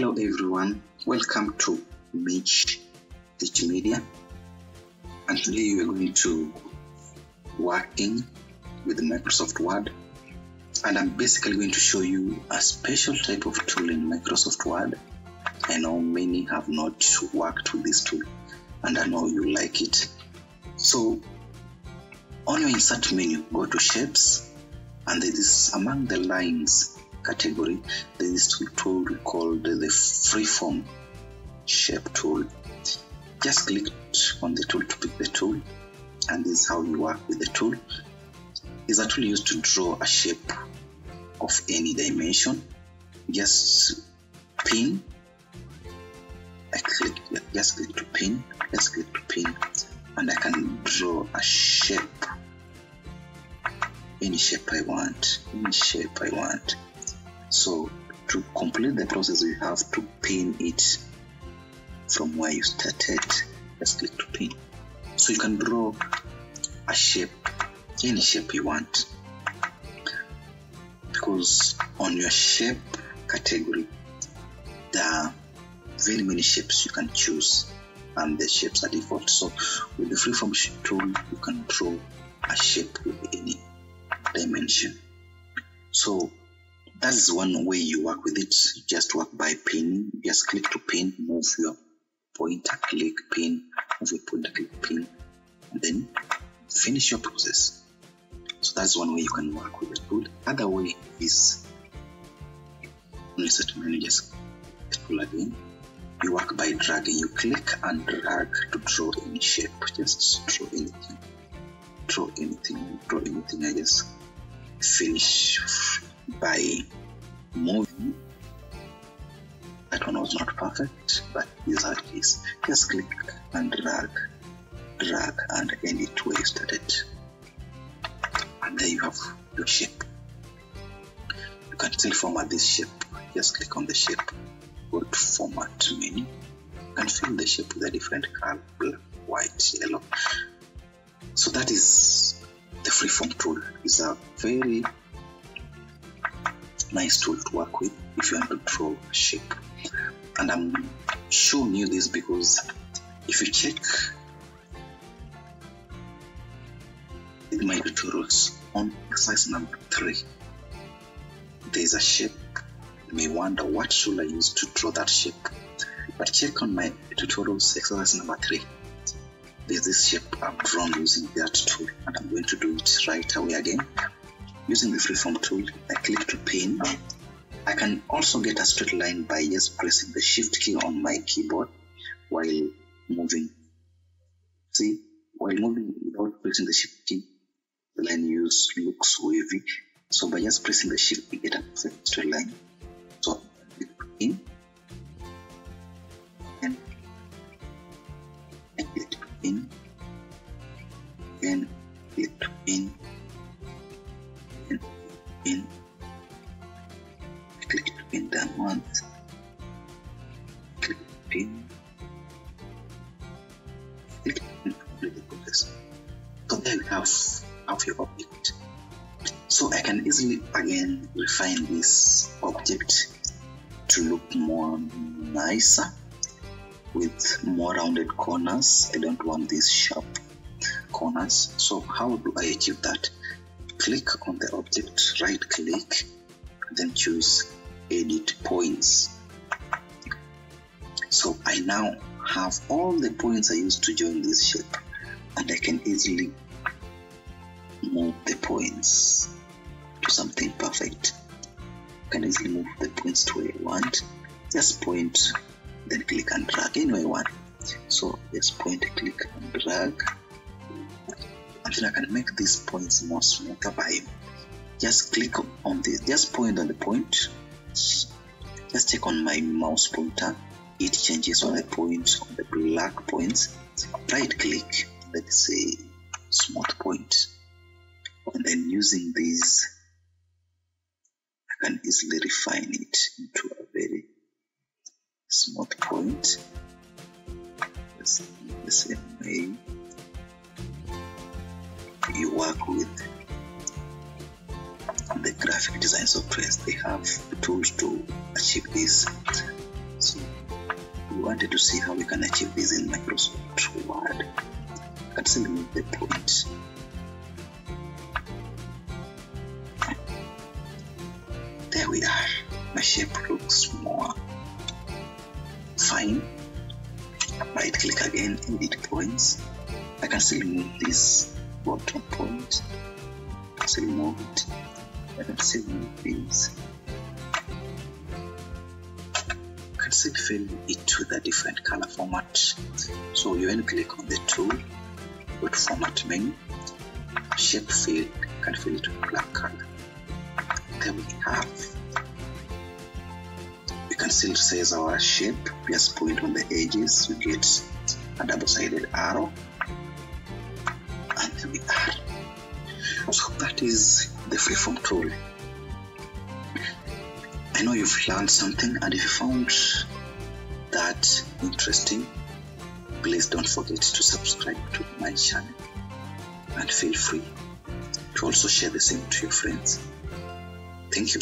Hello everyone, welcome to Mich Tech Media. And today we are going to working with Microsoft Word. And I'm basically going to show you a special type of tool in Microsoft Word. I know many have not worked with this tool and I know you like it. So on your insert menu, go to shapes and there is among the lines category, there is a tool called the freeform shape tool. Just click on the tool to pick the tool, and this is how you work with the tool. It's a tool used to draw a shape of any dimension. Just pin. I click, just click to pin, just click to pin, and I can draw a shape any shape I want, any shape I want. So to complete the process, you have to pin it from where you started. Just click to pin. So you can draw a shape, any shape you want. Because on your shape category, there are very many shapes you can choose and the shapes are default. So with the freeform tool, you can draw a shape with any dimension. So that is one way you work with it. You just work by pinning. Just click to pin, move your pointer, click pin, move your pointer, click pin, and then finish your process. So that's one way you can work with the tool. Other way is set just tool again. You work by dragging. You click and drag to draw any shape. Just draw anything. Draw anything. Draw anything. I just finish by moving. That one was not perfect, but this how it is. Just click and drag, drag, and end it started. And there you have your shape. You can still format this shape. Just click on the shape, go to format menu, and fill the shape with a different color, black, white, yellow. So that is the freeform tool. It's a very nice tool to work with if you want to draw a shape. And I'm showing you this because if you check my tutorials on exercise number three, there's a shape. You may wonder what should I use to draw that shape. But check on my tutorials exercise number three. There's this shape I've drawn using that tool, and I'm going to do it right away again using the freeform tool, I click to pin. I can also get a straight line by just pressing the shift key on my keyboard while moving. See, while moving without pressing the shift key, the line use looks wavy. So by just pressing the shift, we get a perfect straight line. So click in and I click in and click in in. Click to pin down once click pin click to complete the process so there we have half your object. So I can easily again refine this object to look more nicer with more rounded corners. I don't want these sharp corners. So how do I achieve that click on the object, right click, then choose edit points. So I now have all the points I used to join this shape and I can easily move the points to something perfect. I can easily move the points to where I want. Just point, then click and drag anywhere I want. So just point, click and drag then I can make these points more smoother by just click on this, just point on the point, just take on my mouse pointer, it changes on the point on the black points, right click, let's say smooth point, and then using this, I can easily refine it into a very smooth point, the same way you work with the graphic design softwares they have tools to achieve this So we wanted to see how we can achieve this in Microsoft Word, can simply the point. There we are. My shape looks more fine. Right click again, edit points. I can still move this bottom point. I can still move it. I can still fill it with a different color format. So you can click on the tool, to format menu, shape fill, can fill it with black color. There we have. We can still size our shape, just point on the edges, you get a double-sided arrow. And. So that is the freeform tool. I know you've learned something, and if you found that interesting, please don't forget to subscribe to my channel and feel free to also share the same to your friends. Thank you.